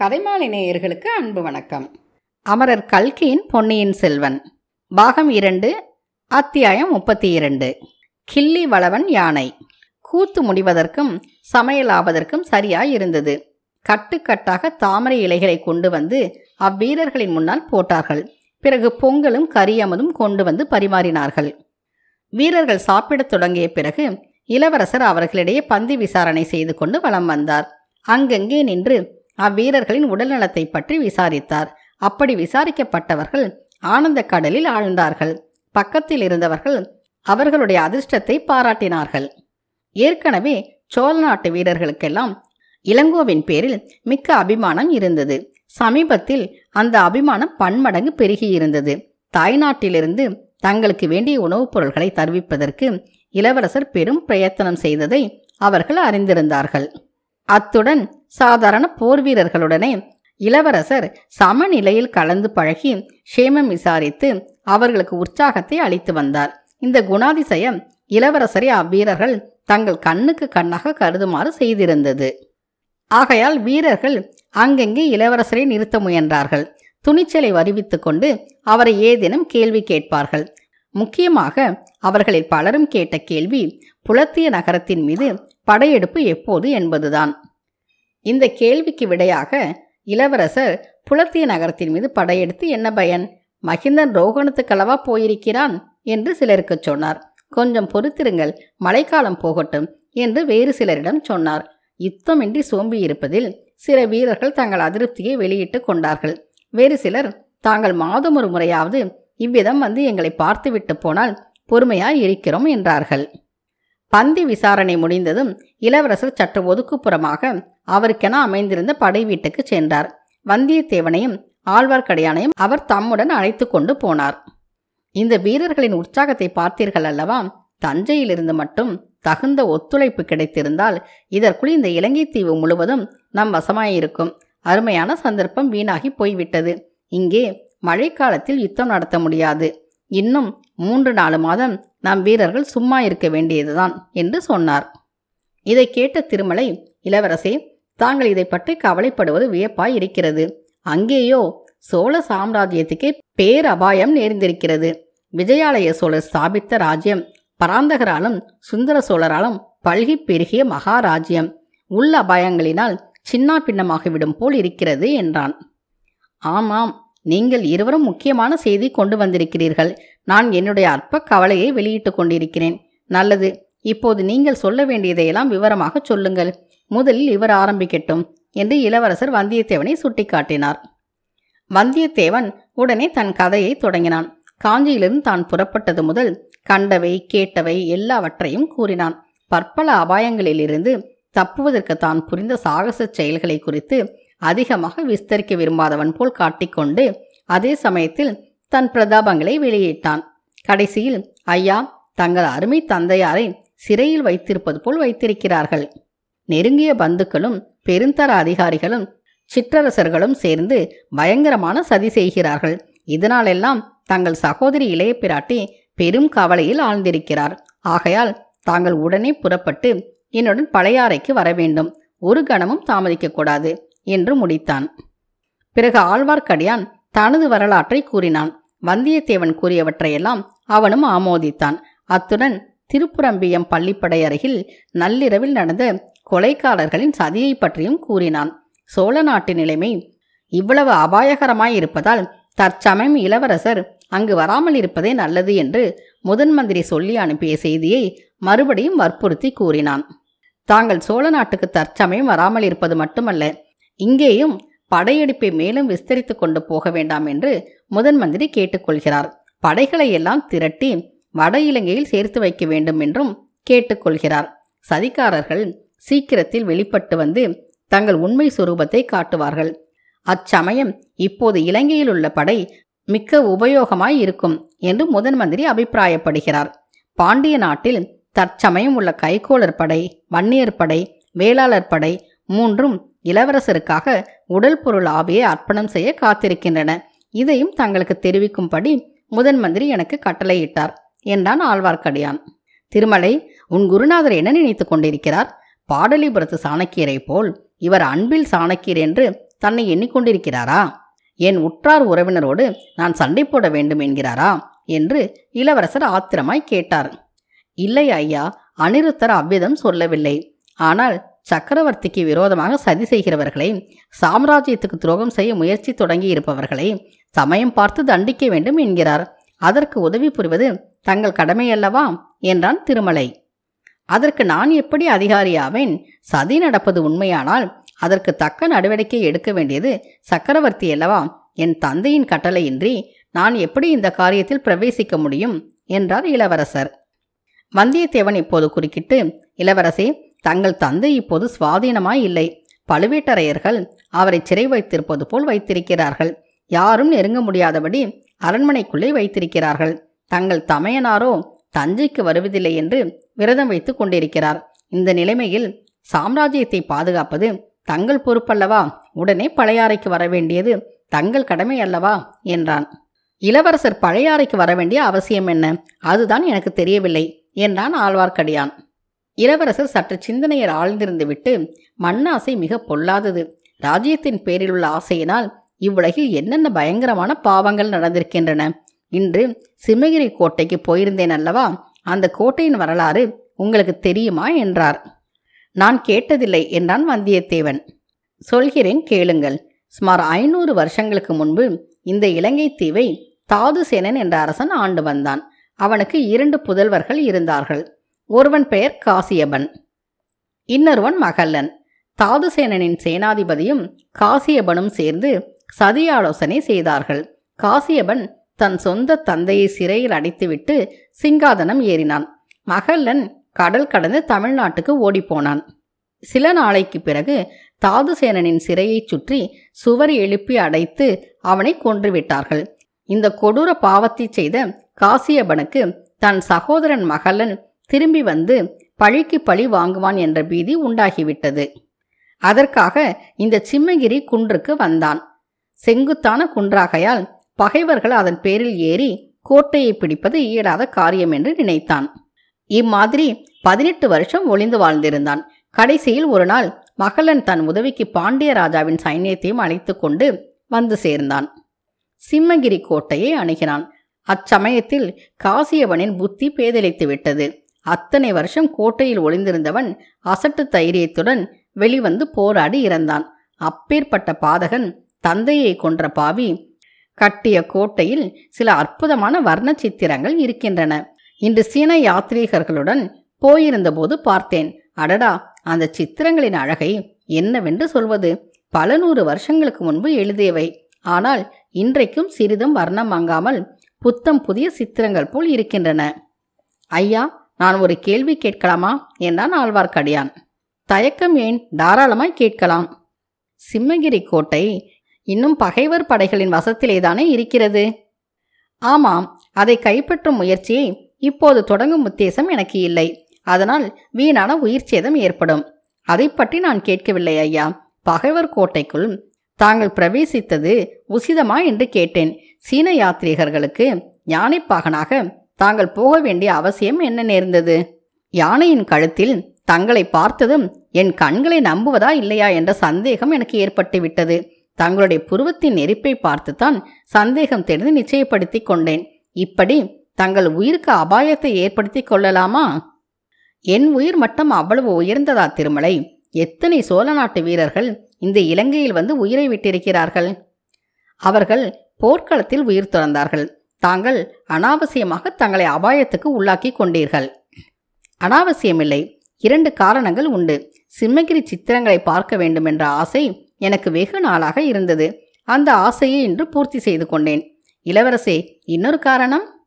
கதைமாலை நேயர்களுக்கு அன்பு வணக்கம். அமரர் கல்கியின் பொன்னியின் செல்வன். பாகம் இரண்டு அத்தியாயம் முப்பத்தி இரண்டு கிள்ளி வளவன் யானை. கூத்து முடிவதற்கும் சமையலாவதற்கும் சரியாய் இருந்தது கட்டுக்கட்டாக தாமரை இலைகளை கொண்டு வந்து அவ்வீரர்களின் முன்னால் போட்டார்கள். பிறகு பொங்கலும் கரியமதும் கொண்டு வந்து பரிமாறினார்கள். வீரர்கள் சாப்பிடத் தொடங்கிய பிறகு இளவரசர் அவர்களிடையே பந்தி விசாரணை செய்து கொண்டு வலம் வந்தார். அங்கங்கே நின்று அவ்வீரர்களின் உடல்நலத்தை பற்றி விசாரித்தார். அப்படி விசாரிக்கப்பட்டவர்கள் ஆனந்த கடலில் ஆழ்ந்தார்கள். பக்கத்தில் இருந்தவர்கள் அவர்களுடைய அதிர்ஷ்டத்தை பாராட்டினார்கள். ஏற்கனவே சோழ நாட்டு வீரர்களுக்கெல்லாம் இளங்கோவின் பேரில் மிக்க அபிமானம் இருந்தது. சமீபத்தில் அந்த அபிமானம் பன்மடங்கு பெருகியிருந்தது. தாய்நாட்டிலிருந்து தங்களுக்கு வேண்டிய உணவுப் பொருள்களை தருவிப்பதற்கு இளவரசர் பெரும் பிரயத்தனம் செய்ததை அவர்கள் அறிந்திருந்தார்கள். அத்துடன் சாதாரண போர் வீரர்களுடனே இளவரசர் சமநிலையில் கலந்து பழகி க்ஷேமம் விசாரித்து அவர்களுக்கு உற்சாகத்தை அளித்து வந்தார். இந்த குணாதிசயம் இளவரசரை அவ்வீரர்கள் தங்கள் கண்ணுக்கு கண்ணாக கருதுமாறு செய்திருந்தது. ஆகையால் வீரர்கள் அங்கங்கே இளவரசரை நிறுத்த முயன்றார்கள். துணிச்சலை வருவித்துக்கொண்டு அவரை ஏதேனும் கேள்வி கேட்பார்கள். முக்கியமாக அவர்களில் பலரும் கேட்ட கேள்வி புலத்திய நகரத்தின் மீது படையெடுப்பு எப்போது என்பதுதான். இந்த கேள்விக்கு விடையாக இளவரசர் புலத்திய நகரத்தின் மீது படையெடுத்து என்ன பயன்? மகிந்தன் ரோகணத்துக்களவா போயிருக்கிறான் என்று சிலருக்கு சொன்னார். கொஞ்சம் பொறுத்திருங்கள் மழைக்காலம் போகட்டும் என்று வேறு சிலரிடம் சொன்னார். யுத்தமின்றி சோம்பியிருப்பதில் சில வீரர்கள் தங்கள் அதிருப்தியை வெளியிட்டு கொண்டார்கள். வேறு சிலர் தாங்கள் மாதம் ஒரு முறையாவது இவ்விதம் வந்து எங்களை பார்த்துவிட்டு போனால் பொறுமையாய் இருக்கிறோம் என்றார்கள். பந்தி விசாரணை முடிந்ததும் இளவரசர் சற்று ஒதுக்குப்புறமாக அவருக்கென அமைந்திருந்த படை வீட்டுக்கு சென்றார். வந்தியத்தேவனையும் ஆழ்வார்க்கடியானையும் அவர் தம்முடன் அழைத்து கொண்டு போனார். இந்த வீரர்களின் உற்சாகத்தை பார்த்தீர்கள் அல்லவா? தஞ்சையிலிருந்து மட்டும் தகுந்த ஒத்துழைப்பு கிடைத்திருந்தால் இதற்குள் இந்த இலங்கை தீவு முழுவதும் நம் வசமாயிருக்கும். அருமையான சந்தர்ப்பம் வீணாகி போய்விட்டது. இங்கே மழைக்காலத்தில் யுத்தம் நடத்த முடியாது. இன்னும் மூன்று நாலு மாதம் நம் வீரர்கள் சும்மா இருக்க வேண்டியதுதான் என்று சொன்னார். இதை கேட்ட திருமலை இளவரசே தாங்கள் இதை பற்றி கவலைப்படுவது வியப்பாய் இருக்கிறது. அங்கேயோ சோழ சாம்ராஜ்யத்துக்கே பேரபாயம் நேர்ந்திருக்கிறது. விஜயாலய சோழர் ஸ்தாபித்த ராஜ்யம் பராந்தகராலும் சுந்தர சோழராலும் பல்கி பெருகிய மகாராஜ்யம். உள்ள அபாயங்களினால் சின்னா பின்னமாகிவிடும் போல் இருக்கிறது என்றான். ஆமாம் நீங்கள் இருவரும் முக்கியமான செய்தி கொண்டு வந்திருக்கிறீர்கள். நான் என்னுடைய அற்ப கவலையை வெளியிட்டுக் கொண்டிருக்கிறேன். நல்லது இப்போது நீங்கள் சொல்ல வேண்டியதையெல்லாம் விவரமாக சொல்லுங்கள். முதலில் இவர் ஆரம்பிக்கட்டும் என்று இளவரசர் வந்தியத்தேவனை சுட்டிக்காட்டினார். வந்தியத்தேவன் உடனே தன் கதையை தொடங்கினான். காஞ்சியிலிருந்து தான் புறப்பட்டது முதல் கண்டவை கேட்டவை எல்லாவற்றையும் கூறினான். பற்பல அபாயங்களிலிருந்து தப்புவதற்கு தான் புரிந்த சாகச செயல்களை குறித்து அதிகமாக விஸ்தரிக்க விரும்பாதவன் போல் காட்டிக்கொண்டு அதே சமயத்தில் தன் பிரதாபங்களை வெளியிட்டான். கடைசியில் ஐயா தங்கள் அருமை தந்தையாரை சிறையில் வைத்திருப்பது போல் வைத்திருக்கிறார்கள். நெருங்கிய பந்துக்களும் பெருந்தர அதிகாரிகளும் சிற்றரசர்களும் சேர்ந்து பயங்கரமான சதி செய்கிறார்கள். இதனாலெல்லாம் தங்கள் சகோதரி இளைய பிராட்டி பெரும் கவலையில் ஆழ்ந்திருக்கிறார். ஆகையால் தாங்கள் உடனே புறப்பட்டு என்னுடன் பழையாறைக்கு வர வேண்டும். ஒரு கணமும் தாமதிக்கக்கூடாது என்று முடித்தான். பிறகு ஆழ்வார்க்கடியான் தனது வரலாற்றை கூறினான். வந்தியத்தேவன் கூறியவற்றையெல்லாம் அவனும் ஆமோதித்தான். அத்துடன் திருப்புரம்பியம் பள்ளிப்படை அருகில் நள்ளிரவில் நடந்த கொலைக்காரர்களின் சதியை பற்றியும் கூறினான். சோழ நாட்டு நிலைமை இவ்வளவு அபாயகரமாய் இருப்பதால் தற்சமயம் இளவரசர் அங்கு வராமல் இருப்பதே நல்லது என்று முதன் மந்திரி சொல்லி அனுப்பிய செய்தியை மறுபடியும் வற்புறுத்தி கூறினான். தாங்கள் சோழ நாட்டுக்கு தற்சமயம் வராமல் இருப்பது மட்டுமல்ல இங்கேயும் படையெடுப்பை மேலும் விஸ்தரித்து கொண்டு போக வேண்டாம் என்று முதன் மந்திரி கேட்டுக்கொள்கிறார் படைகளை எல்லாம் திரட்டி வட இலங்கையில் சேர்த்து வைக்க வேண்டும் என்றும் கேட்டுக்கொள்கிறார். சதிகாரர்கள் சீக்கிரத்தில் வெளிப்பட்டு வந்து தங்கள் உண்மை சுரூபத்தை காட்டுவார்கள். அச்சமயம் இப்போது இலங்கையில் உள்ள படை மிக்க உபயோகமாய் இருக்கும் என்று முதன் மந்திரி அபிப்பிராயப்படுகிறார். பாண்டிய நாட்டில் தற்சமயம் உள்ள கைகோளர் படை வன்னியர் படை வேளாளர் படை மூன்றும் இளவரசருக்காக உடல் பொருள் ஆவியை அர்ப்பணம் செய்ய காத்திருக்கின்றன. இதையும் தங்களுக்கு தெரிவிக்கும்படி முதன் மந்திரி எனக்கு கட்டளையிட்டார். என்றான் ஆழ்வார்க்கடியான். திருமலை உன் குருநாதர் என்ன நினைத்துக் கொண்டிருக்கிறார்? பாடலிபுரத்து சாணக்கியரை போல் இவர் அன்பில் சாணக்கியர் என்று தன்னை எண்ணிக்கொண்டிருக்கிறாரா? என் உற்றார் உறவினரோடு நான் சண்டை போட வேண்டும் என்கிறாரா? என்று இளவரசர் ஆத்திரமாய் கேட்டார். இல்லை ஐயா அனிருத்தர் அவ்விதம் சொல்லவில்லை. ஆனால் சக்கரவர்த்திக்கு விரோதமாக சதி செய்கிறவர்களை சாம்ராஜ்யத்துக்கு துரோகம் செய்ய முயற்சி தொடங்கி இருப்பவர்களை சமயம் பார்த்து தண்டிக்க வேண்டும் என்கிறார். அதற்கு உதவி புரிவது தங்கள் கடமையல்லவா? என்றான் திருமலை. அதற்கு நான் எப்படி அதிகாரியாவேன்? சதி நடப்பது உண்மையானால் அதற்கு தக்க நடவடிக்கை எடுக்க வேண்டியது சக்கரவர்த்தி அல்லவா? என் தந்தையின் கட்டளையின்றி நான் எப்படி இந்த காரியத்தில் பிரவேசிக்க முடியும்? என்றார் இளவரசர். வந்தியத்தேவன் இப்போது குறுக்கிட்டு இளவரசே தங்கள் தந்தை இப்போது சுவாதீனமாய் இல்லை. பழுவேட்டரையர்கள் அவரை சிறை வைத்திருப்பது போல் வைத்திருக்கிறார்கள். யாரும் நெருங்க முடியாதபடி அரண்மனைக்குள்ளே வைத்திருக்கிறார்கள். தங்கள் தமையனாரோ தஞ்சைக்கு வருவதில்லை என்று விரதம் வைத்துக் கொண்டிருக்கிறார். இந்த நிலைமையில் சாம்ராஜ்யத்தை பாதுகாப்பது தங்கள் பொறுப்பல்லவா? உடனே பழையாறைக்கு வர வேண்டியது தங்கள் கடமை அல்லவா? என்றான். இளவரசர் பழையாறைக்கு வர வேண்டிய அவசியம் என்ன? அதுதான் எனக்கு தெரியவில்லை என்றான் ஆழ்வார்க்கடியான். இளவரசர் சற்று சிந்தனையர் ஆழ்ந்திருந்து விட்டு மண்ணாசை மிக பொல்லாதது. ராஜ்யத்தின் பேரில் உள்ள ஆசையினால் இவ்வுலகில் என்னென்ன பயங்கரமான பாவங்கள் நடந்திருக்கின்றன? இன்று சிம்மகிரி கோட்டைக்கு போயிருந்தேன் அல்லவா? அந்த கோட்டையின் வரலாறு உங்களுக்கு தெரியுமா? என்றார். நான் கேட்டதில்லை என்றான் வந்தியத்தேவன். சொல்கிறேன் கேளுங்கள். சுமார் ஐநூறு வருஷங்களுக்கு முன்பு இந்த இலங்கை தீவை தாதுசேனன் என்ற அரசன் ஆண்டு வந்தான். அவனுக்கு இரண்டு புதல்வர்கள் இருந்தார்கள். ஒருவன் பெயர் காசியபன் இன்னொருவன் மகல்லன். தாதுசேனனின் சேனாதிபதியும் காசியபனும் சேர்ந்து சதி ஆலோசனை செய்தார்கள். காசியபன் தன் சொந்த தந்தையை சிறையில் அடைத்துவிட்டு சிங்காதனம் ஏறினான். மகல்லன் கடல் கடந்து தமிழ்நாட்டுக்கு ஓடிப்போனான். சில நாளைக்கு பிறகு தாதுசேனனின் சிறையைச் சுற்றி சுவர் எழுப்பி அடைத்து அவனை கொன்றுவிட்டார்கள். இந்த கொடூர பாவத்தை செய்த காசியபனுக்கு தன் சகோதரன் மகளன் திரும்பி வந்து பழிக்கு பழி வாங்குவான் என்ற பீதி உண்டாகிவிட்டது. அதற்காக இந்த சிம்மகிரி குன்றுக்கு வந்தான். செங்குத்தான குன்றாகையால் பகைவர்கள் அதன் பேரில் ஏறி கோட்டையை பிடிப்பது இயலாத காரியம் என்று நினைத்தான். இம்மாதிரி பதினெட்டு வருஷம் ஒளிந்து வாழ்ந்திருந்தான். கடைசியில் ஒரு நாள் மகளன் தன் உதவிக்கு பாண்டிய ராஜாவின் சைன்யத்தையும் அழைத்து கொண்டு வந்து சேர்ந்தான். சிம்மகிரி கோட்டையை அணுகினான். அச்சமயத்தில் காசியவனின் புத்தி பேதலித்து விட்டது. அத்தனை வருஷம் கோட்டையில் ஒளிந்திருந்தவன் அசட்டு தைரியத்துடன் வெளிவந்து போராடி இறந்தான். அப்பேற்பட்ட பாதகன் தந்தையை கொன்ற பாவி கட்டிய கோட்டையில் சில அற்புதமான வர்ண சித்திரங்கள் இருக்கின்றன. இன்று சீன யாத்ரீகர்களுடன் போயிருந்தபோது பார்த்தேன். அடடா அந்த சித்திரங்களின் அழகை என்னவென்று சொல்வது? பல நூறு வருஷங்களுக்கு முன்பு எழுதியவை. ஆனால் இன்றைக்கும் சிறிதும் வர்ணம் வாங்காமல் புத்தம் புதிய சித்திரங்கள் போல் இருக்கின்றன. ஐயா நான் ஒரு கேள்வி கேட்கலாமா? என்றான் ஆழ்வார்க்கடியான். தயக்கம் ஏன்? தாராளமாய் கேட்கலாம். சிம்மகிரி கோட்டை இன்னும் பகைவர் படைகளின் வசத்திலேதானே இருக்கிறது? ஆமாம் அதை கைப்பற்றும் முயற்சியை இப்போது தொடங்கும் உத்தேசம் எனக்கு இல்லை. அதனால் வீணான உயிர் சேதம் ஏற்படும். அதை பற்றி நான் கேட்கவில்லை ஐயா. பகைவர் கோட்டைக்குள் தாங்கள் பிரவேசித்தது உசிதமா என்று கேட்டேன். சீன யாத்ரீகர்களுக்கு யானைப்பாகனாக தாங்கள் போக வேண்டிய அவசியம் என்ன நேர்ந்தது? யானையின் கழுத்தில் தங்களை பார்த்ததும் என் கண்களை நம்புவதா இல்லையா என்ற சந்தேகம் எனக்கு ஏற்பட்டு விட்டது தங்களுடைய புருவத்தின் நெருப்பை பார்த்துத்தான் சந்தேகம் தெரிந்து நிச்சயப்படுத்தி கொண்டேன். இப்படி தங்கள் உயிருக்கு அபாயத்தை ஏற்படுத்தி கொள்ளலாமா? என் உயிர் மட்டம் அவ்வளவு உயர்ந்ததா திருமலை? எத்தனை சோழ நாட்டு வீரர்கள் இந்த இலங்கையில் வந்து உயிரை விட்டிருக்கிறார்கள்? அவர்கள் போர்க்களத்தில் உயிர் துறந்தார்கள். தாங்கள் அனாவசியமாக தங்களை அபாயத்துக்கு உள்ளாக்கி கொண்டீர்கள். அனாவசியமில்லை. இரண்டு காரணங்கள் உண்டு. சிம்மகிரி சித்திரங்களை பார்க்க வேண்டுமென்ற ஆசை எனக்கு வெகு நாளாக இருந்தது. அந்த ஆசையை இன்று பூர்த்தி செய்து கொண்டேன். இளவரசே இன்னொரு காரணம்?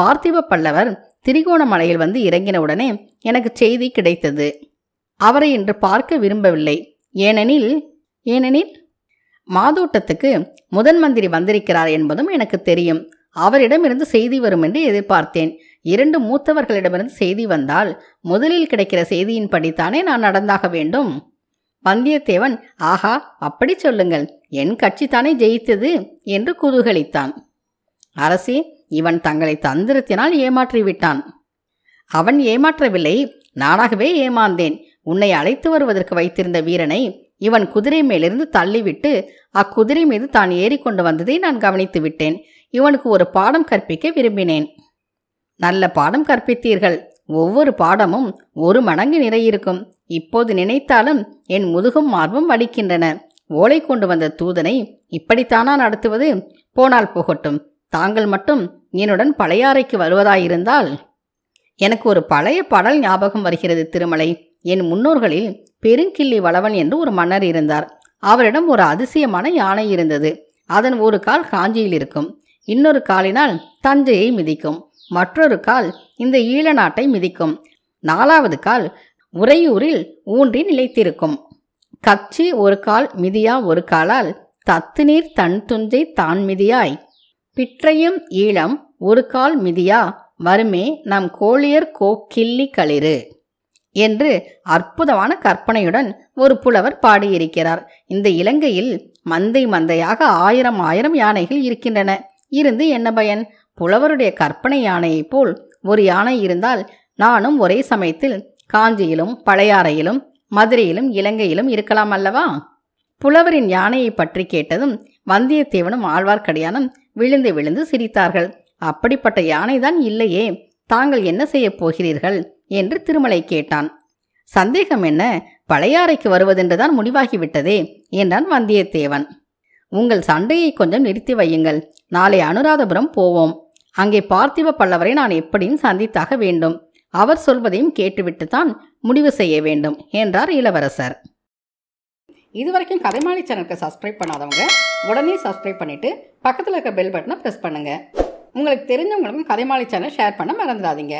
பார்த்திப பல்லவர் திரிகோணமலையில் வந்து இறங்கினவுடனே எனக்கு செய்தி கிடைத்தது. அவரை இன்று பார்க்க விரும்பவில்லை. ஏனெனில் ஏனெனில் மாதோட்டத்துக்கு முதன் மந்திரி வந்திருக்கிறார் என்பதும் எனக்கு தெரியும். அவரிடமிருந்து செய்தி வரும் என்று எதிர்பார்த்தேன். இரண்டு மூத்தவர்களிடமிருந்து செய்தி வந்தால் முதலில் கிடைக்கிற செய்தியின்படித்தானே நான் நடந்தாக வேண்டும்? வந்தியத்தேவன் ஆஹா அப்படி சொல்லுங்கள். என் கட்சி தானே ஜெயித்தது? என்று குதூகலித்தான். அரசே இவன் தங்களை தந்திரத்தினால் ஏமாற்றிவிட்டான். அவன் ஏமாற்றவில்லை. நானாகவே ஏமாந்தேன். உன்னை அழைத்து வருவதற்கு வைத்திருந்த வீரனை இவன் குதிரை மேலிருந்து தள்ளிவிட்டு அக்குதிரை மீது தான் ஏறிக்கொண்டு வந்ததை நான் கவனித்து விட்டேன். இவனுக்கு ஒரு பாடம் கற்பிக்க விரும்பினேன். நல்ல பாடம் கற்பித்தீர்கள். ஒவ்வொரு பாடமும் ஒரு மடங்கு நிறையிருக்கும். இப்போது நினைத்தாலும் என் முதுகும் மார்பும் வலிக்கின்றன. ஓலை கொண்டு வந்த தூதனை இப்படித்தானா நடத்துவது? போனால் போகட்டும். தாங்கள் மட்டும் என்னுடன் பழையாறைக்கு வருவதாயிருந்தால்? எனக்கு ஒரு பழைய பாடல் ஞாபகம் வருகிறது திருமலை. என் முன்னோர்களில் பெருங்கிள்ளி வளவன் என்று ஒரு மன்னர் இருந்தார். அவரிடம் ஒரு அதிசயமான யானை இருந்தது. அதன் ஒரு கால் காஞ்சியில் இருக்கும். இன்னொரு காலினால் தஞ்சையை மிதிக்கும். மற்றொரு கால் இந்த ஈழ நாட்டை மிதிக்கும். நாலாவது கால் உறையூரில் ஊன்றி நிலைத்திருக்கும். கச்சி ஒரு கால் மிதியா ஒரு காலால் தத்து நீர் தன் துஞ்சை தான் மிதியாய். பிற்றையும் ஈழம் ஒரு கால் மிதியா வருமே நம் கோழியர் கோக்கிள்ளி களிறு என்று அற்புதமான கற்பனையுடன் ஒரு புலவர் பாடியிருக்கிறார். இந்த இலங்கையில் மந்தை மந்தையாக ஆயிரம் ஆயிரம் யானைகள் இருக்கின்றன. இருந்து என்ன பயன்? புலவருடைய கற்பனை யானையைப் போல் ஒரு யானை இருந்தால் நானும் ஒரே சமயத்தில் காஞ்சியிலும் பழையாறையிலும் மதுரையிலும் இலங்கையிலும் இருக்கலாம் அல்லவா? புலவரின் யானையை பற்றி கேட்டதும் வந்தியத்தேவனும் ஆழ்வார்க்கடியானும் விழுந்து விழுந்து சிரித்தார்கள். அப்படிப்பட்ட யானைதான் இல்லையே தாங்கள் என்ன செய்யப் போகிறீர்கள்? என்று திருமலை கேட்டான். சந்தேகம் என்ன? பழையாறைக்கு வருவதென்றுதான் முடிவாகிவிட்டதே என்றான் வந்தியத்தேவன். உங்கள் சண்டையை கொஞ்சம் நிறுத்தி வையுங்கள். நாளை அனுராதபுரம் போவோம். அங்கே பார்த்திவ பல்லவரை நான் எப்படியும் சந்தித்தாக வேண்டும். அவர் சொல்வதையும் கேட்டுவிட்டுத்தான் முடிவு செய்ய வேண்டும் என்றார் இளவரசர். இதுவரைக்கும் கதைமாலி சேனலுக்கு சப்ஸ்கிரைப் பண்ணாதவங்க உடனே சப்ஸ்கிரைப் பண்ணிட்டு பக்கத்தில் இருக்க பெல் பட்டனை ப்ரெஸ் பண்ணுங்கள் உங்களுக்கு தெரிஞ்சவங்களுக்கும் கதைமாலி சேனல் ஷேர் பண்ண மறந்துடாதீங்க.